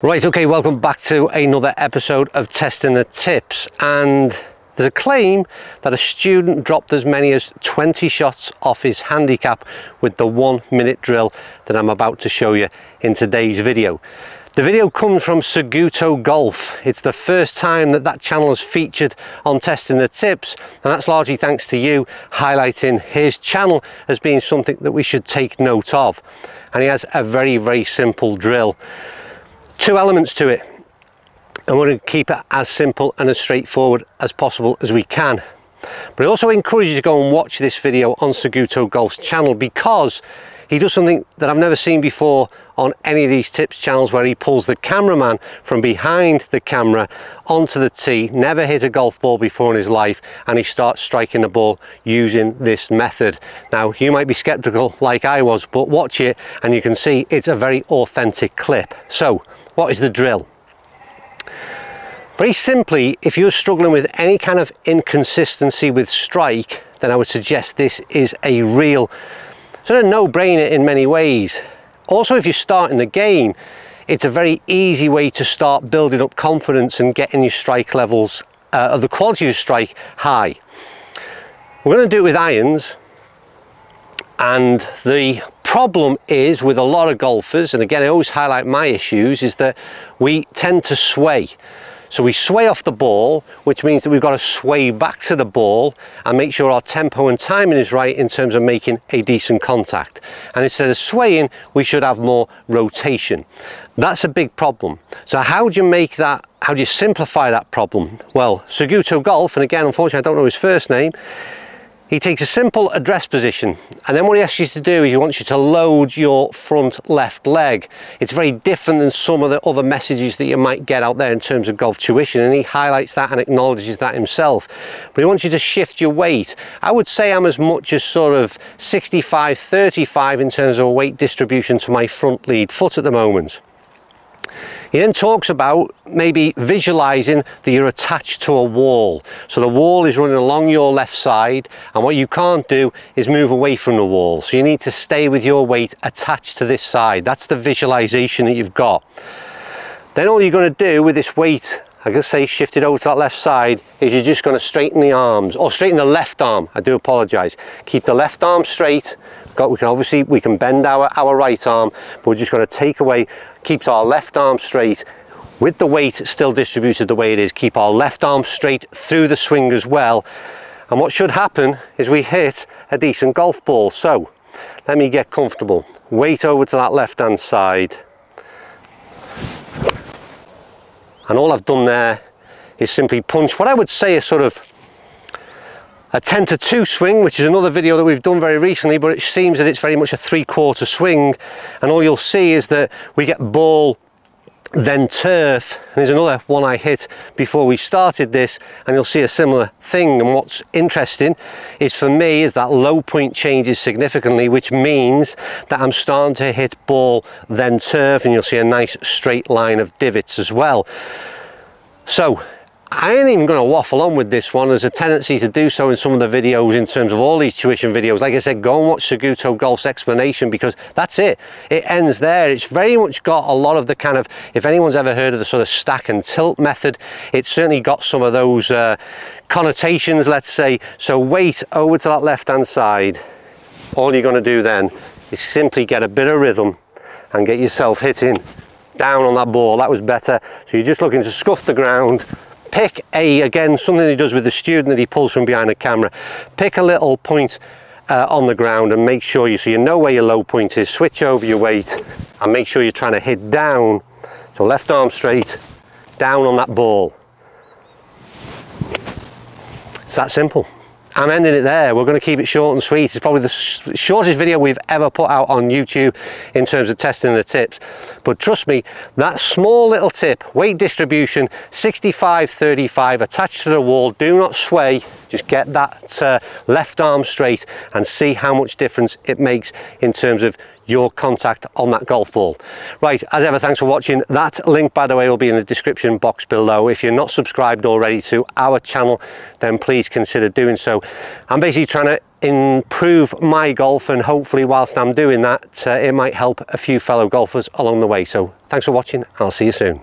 Right, okay, welcome back to another episode of Testing the Tips. And there's a claim that a student dropped as many as 20 shots off his handicap with the one minute drill that I'm about to show you in today's video. The video comes from Seguto Golf. It's the first time that that channel has featured on Testing the Tips, and that's largely thanks to you highlighting his channel as being something that we should take note of. And he has a very, very simple drill two elements to it and we're going to keep it as simple and as straightforward as possible as we can. But I also encourage you to go and watch this video on Seguto Golf's channel because he does something that I've never seen before on any of these tips channels where he pulls the cameraman from behind the camera onto the tee, never hit a golf ball before in his life, and he starts striking the ball using this method. Now, you might be skeptical like I was, but watch it and you can see it's a very authentic clip. So, what is the drill? Very simply, if you're struggling with any kind of inconsistency with strike, then I would suggest this is a real sort of no-brainer in many ways. Also, if you're starting the game, it's a very easy way to start building up confidence and getting your strike levels uh, of the quality of strike high. We're going to do it with irons and the problem is with a lot of golfers, and again I always highlight my issues, is that we tend to sway. So we sway off the ball, which means that we've got to sway back to the ball and make sure our tempo and timing is right in terms of making a decent contact. And instead of swaying, we should have more rotation. That's a big problem. So how do you make that, how do you simplify that problem? Well, Seguto Golf, and again, unfortunately, I don't know his first name, he takes a simple address position and then what he asks you to do is he wants you to load your front left leg. It's very different than some of the other messages that you might get out there in terms of golf tuition and he highlights that and acknowledges that himself. But he wants you to shift your weight. I would say I'm as much as sort of 65-35 in terms of weight distribution to my front lead foot at the moment. He then talks about maybe visualizing that you're attached to a wall. So the wall is running along your left side and what you can't do is move away from the wall. So you need to stay with your weight attached to this side. That's the visualization that you've got. Then all you're going to do with this weight I can say shifted over to that left side. Is you're just going to straighten the arms? Or straighten the left arm? I do apologize. Keep the left arm straight. We can obviously we can bend our our right arm but we're just going to take away keeps our left arm straight. With the weight still distributed the way it is keep our left arm straight through the swing as well. And what should happen is we hit a decent golf ball. So let me get comfortable. Weight over to that left hand side and all I've done there is simply punch what I would say is sort of a 10 to 2 swing which is another video that we've done very recently but it seems that it's very much a three-quarter swing. And all you'll see is that we get ball then turf and there's another one I hit before we started this and you'll see a similar thing. And what's interesting is for me is that low point changes significantly which means that I'm starting to hit ball then turf and you'll see a nice straight line of divots as well. So I ain't even going to waffle on with this one. There's a tendency to do so in some of the videos in terms of all these tuition videos. Like I said, go and watch Seguto Golf's explanation because that's it. It ends there. It's very much got a lot of the kind of, if anyone's ever heard of the sort of stack and tilt method, it's certainly got some of those uh, connotations, let's say. So weight over to that left-hand side. All you're going to do then is simply get a bit of rhythm and get yourself hitting down on that ball. That was better. So you're just looking to scuff the ground pick a, again, something he does with the student that he pulls from behind the camera, pick a little point uh, on the ground and make sure you, so you know where your low point is, switch over your weight and make sure you're trying to hit down, so left arm straight, down on that ball. It's that simple. I'm ending it there. We're going to keep it short and sweet. It's probably the sh shortest video we've ever put out on YouTube in terms of testing the tips. But trust me, that small little tip, weight distribution, 65-35, attached to the wall, do not sway. Just get that uh, left arm straight and see how much difference it makes in terms of your contact on that golf ball. Right, as ever, thanks for watching. That link, by the way, will be in the description box below. If you're not subscribed already to our channel, then please consider doing so. I'm basically trying to improve my golf and hopefully whilst I'm doing that uh, it might help a few fellow golfers along the way so thanks for watching I'll see you soon